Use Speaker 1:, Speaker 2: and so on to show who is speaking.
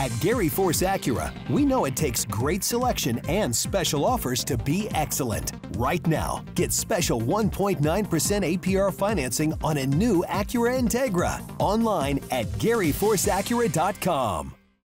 Speaker 1: At Gary Force Acura, we know it takes great selection and special offers to be excellent. Right now, get special 1.9% APR financing on a new Acura Integra online at GaryForceAcura.com.